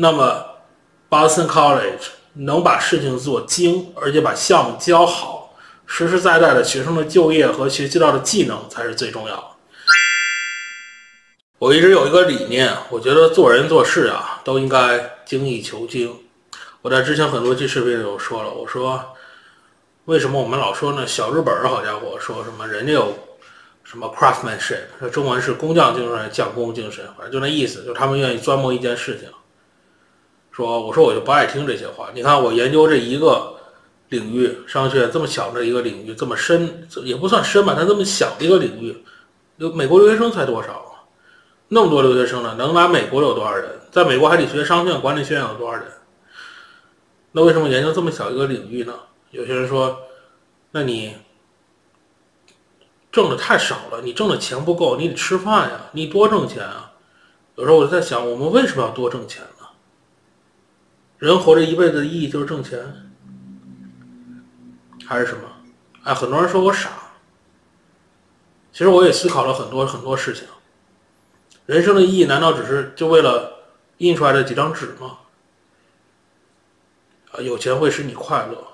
那么 Boston College 能把事情做精，而且把项目教好，实实在在的学生的就业和学习到的技能才是最重要的。我一直有一个理念，我觉得做人做事啊都应该精益求精。我在之前很多期视频里有说了，我说为什么我们老说呢？小日本儿好家伙，说什么人家有什么 craftsmanship，说中文是工匠精神、匠工精神，反正就那意思，就是他们愿意钻磨一件事情。说我说我就不爱听这些话。你看我研究这一个领域，商学院这么小的一个领域，这么深也不算深吧，它这么小的一个领域，留美国留学生才多少啊？那么多留学生呢，能来美国有多少人？在美国还得学商学院、管理学院有多少人？那为什么研究这么小一个领域呢？有些人说，那你挣的太少了，你挣的钱不够，你得吃饭呀，你多挣钱啊。有时候我就在想，我们为什么要多挣钱？人活着一辈子的意义就是挣钱，还是什么？哎，很多人说我傻，其实我也思考了很多很多事情。人生的意义难道只是就为了印出来的几张纸吗？啊，有钱会使你快乐。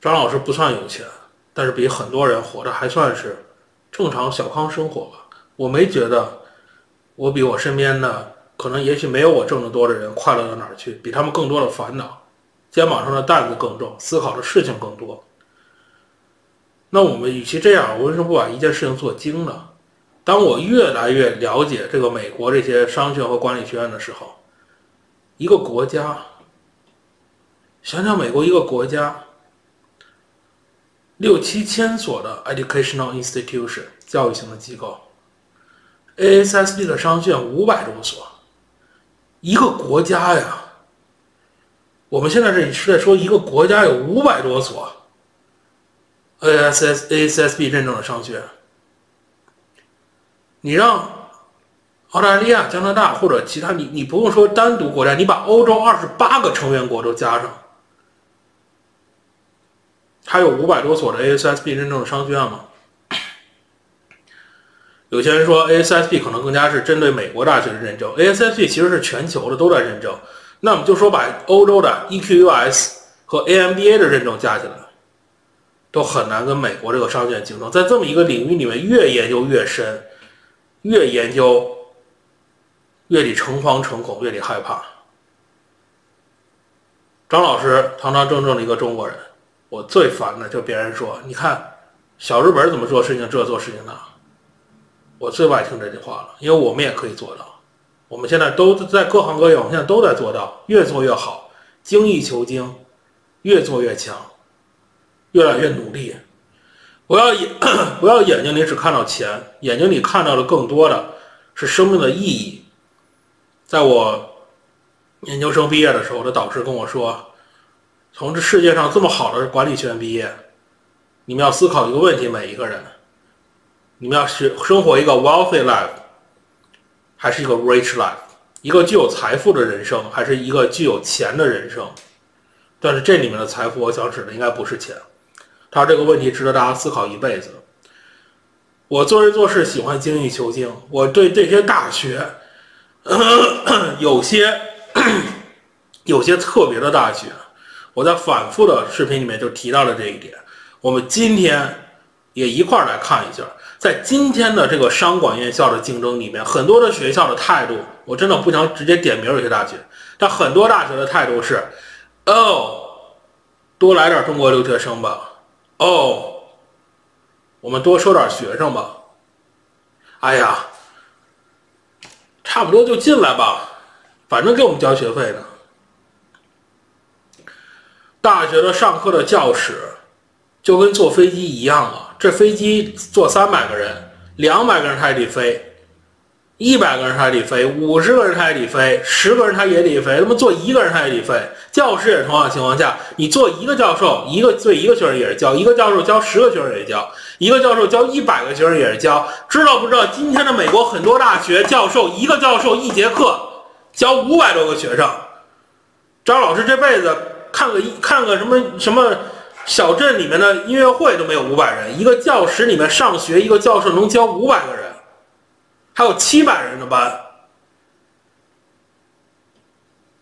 张老师不算有钱，但是比很多人活的还算是正常小康生活吧。我没觉得我比我身边的可能也许没有我挣得多的人快乐到哪儿去，比他们更多的烦恼，肩膀上的担子更重，思考的事情更多。那我们与其这样，我为什么不把一件事情做精呢？当我越来越了解这个美国这些商学院和管理学院的时候，一个国家，想想美国一个国家，六七千所的 educational institution 教育型的机构，ASSB 的商学院五百多所，一个国家呀，我们现在这里是在说一个国家有五百多所 ASS ASSB 认证的商学院。你让澳大利亚、加拿大或者其他，你你不用说单独国家，你把欧洲二十八个成员国都加上，它有五百多所的 ASSB 认证的商学院吗？有些人说 ASSB 可能更加是针对美国大学的认证，ASSB 其实是全球的都在认证。那我们就说把欧洲的 EQUS 和 AMBA 的认证加起来，都很难跟美国这个商学院竞争。在这么一个领域里面，越研究越深。越研究，越得诚惶诚恐，越得害怕。张老师堂堂正正的一个中国人，我最烦的就别人说：“你看小日本怎么做事情，这做事情那。”我最不爱听这句话了，因为我们也可以做到。我们现在都在各行各业，我们现在都在做到，越做越好，精益求精，越做越强，越来越努力。不要眼 不要眼睛里只看到钱，眼睛里看到的更多的是生命的意义。在我研究生毕业的时候，我的导师跟我说：“从这世界上这么好的管理学院毕业，你们要思考一个问题：每一个人，你们要学生活一个 wealthy life，还是一个 rich life？一个具有财富的人生，还是一个具有钱的人生？但是这里面的财富，我想指的应该不是钱。”他这个问题值得大家思考一辈子。我做人做事喜欢精益求精，我对这些大学，有些 有些特别的大学，我在反复的视频里面就提到了这一点。我们今天也一块儿来看一下，在今天的这个商管院校的竞争里面，很多的学校的态度，我真的不想直接点名有些大学，但很多大学的态度是：哦，多来点中国留学生吧。哦，我们多收点学生吧。哎呀，差不多就进来吧，反正给我们交学费呢。大学的上课的教室就跟坐飞机一样啊，这飞机坐三百个人，两百个人他也得飞。一百个人他也得飞，五十个人他也得飞，十个人他也得飞，那么坐一个人他也得飞。教室也同样情况下，你做一个教授，一个对一个学生也是教，一个教授教十个学生也教，一个教授教一百个学生也是教。知道不知道？今天的美国很多大学教授，一个教授一节课教五百多个学生。张老师这辈子看个一看个什么什么小镇里面的音乐会都没有五百人，一个教室里面上学，一个教室能教五百个人。还有七百人的班，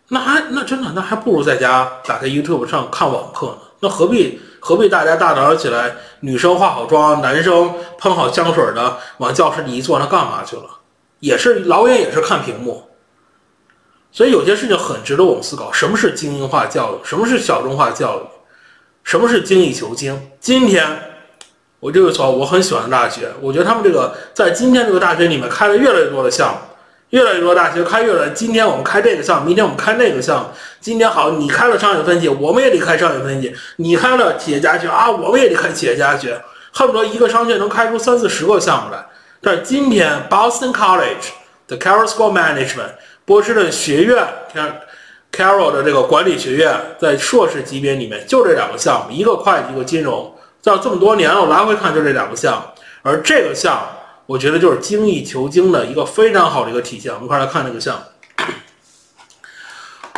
那还那真的那还不如在家打开 YouTube 上看网课呢。那何必何必大家大早上起来，女生化好妆，男生喷好香水的往教室里一坐，那干嘛去了？也是老远也是看屏幕。所以有些事情很值得我们思考：什么是精英化教育？什么是小众化教育？什么是精益求精？今天我这个所我很喜欢大学，我觉得他们这个在今天这个大学里面开了越来越多的项目。越来越多大学开越来，今天我们开这个项目，明天我们开那个项目。今天好，你开了商业分析，我们也得开商业分析；你开了企业家学啊，我们也得开企业家学。恨不得一个商学能开出三四十个项目来。但是今天，Boston College 的 Carroll School Management 波士顿学院 Carol 的这个管理学院，在硕士级别里面就这两个项目，一个会计，一个金融。在这么多年了，我来回看就这两个项目，而这个项目。我觉得就是精益求精的一个非常好的一个体现。我们快来看这个项目。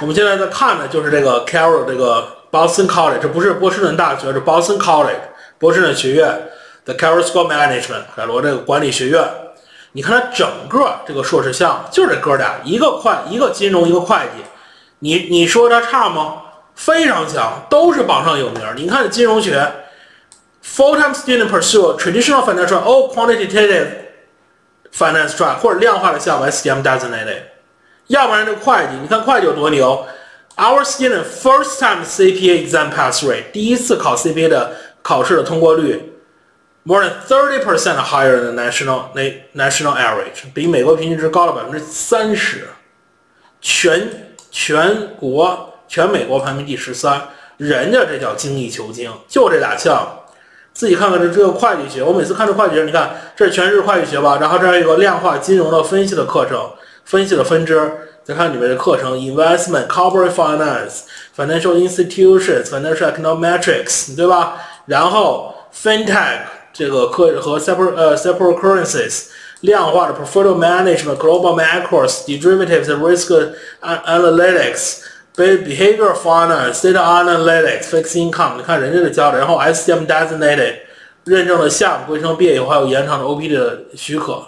我们现在在看的就是这个 Carol 这个 Boston College，这不是波士顿大学，是 Boston College 波士顿学院的 Carol School Management 海罗这个管理学院。你看它整个这个硕士项目就是这哥俩，一个会一个金融，一个会计。你你说它差吗？非常强，都是榜上有名。你看金融学。Full-time student pursue traditional financial or quantitative finance track 或者量化的项目 STM designated，要不然这会计，你看会计有多牛？Our student first time CPA exam pass rate，第一次考 CPA 的考试的通过率，more than thirty percent higher than national national average，比美国平均值高了百分之三十，全全国全美国排名第十三，人家这叫精益求精，就这俩项。自己看看这这个会计学，我每次看这会计学，你看这全是会计学吧，然后这儿有个量化金融的分析的课程，分析的分支，再看里面的课程，investment、corporate finance、financial institutions、financial econometrics，对吧？然后 fintech 这个课和 separate 呃 separate currencies，量化的 portfolio management、global macros、derivatives、risk analytics。Behavior finance, data analytics, fixed income，你看人家的教的，然后 SCM designated 认证的项目规程毕业以后还有延长的 OP 的许可，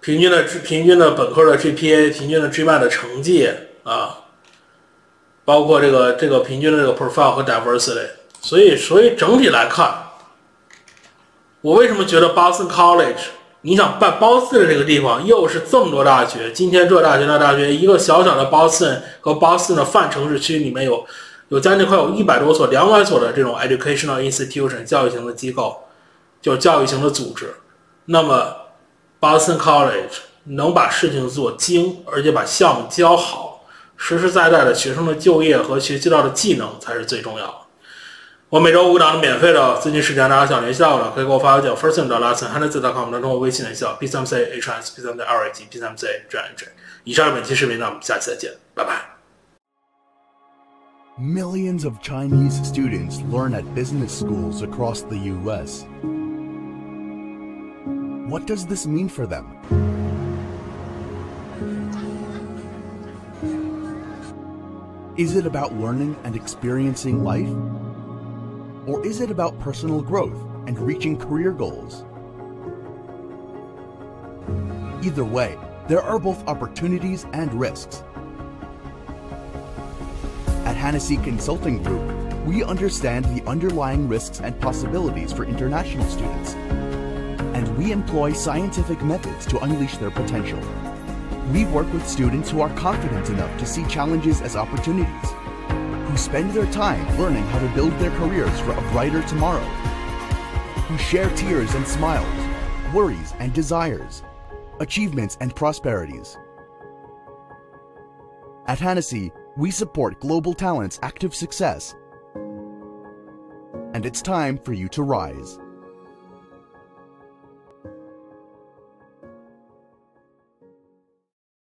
平均的平均的本科的 GPA，平均的 GMAT 的成绩啊，包括这个这个平均的这个 profile 和 diversity，所以所以整体来看，我为什么觉得 Boston College？你想办 Boston 这个地方，又是这么多大学，今天这大学那大学，一个小小的 Boston 和 Boston 的泛城市区里面有，有将近快有一百多所、两百所的这种 educational institution 教育型的机构，就教育型的组织。那么 Boston College 能把事情做精，而且把项目教好，实实在在的学生的就业和学习到的技能才是最重要的。我每周五档的免费的资金时间，大家想联系到了，可以给我发邮件，first name 到 last name，还能自导看我们的通过微信联系到 p 三 c h s p 三 c r a t p 三 c 这样一这。以上本期视频，那我们下期再见，拜拜。Millions of Chinese students learn at business schools across the U.S. What does this mean for them? Is it about learning and experiencing life? Or is it about personal growth and reaching career goals? Either way, there are both opportunities and risks. At Hennessy Consulting Group, we understand the underlying risks and possibilities for international students, and we employ scientific methods to unleash their potential. We work with students who are confident enough to see challenges as opportunities who spend their time learning how to build their careers for a brighter tomorrow, who share tears and smiles, worries and desires, achievements and prosperities. At Hennessy, we support global talent's active success, and it's time for you to rise.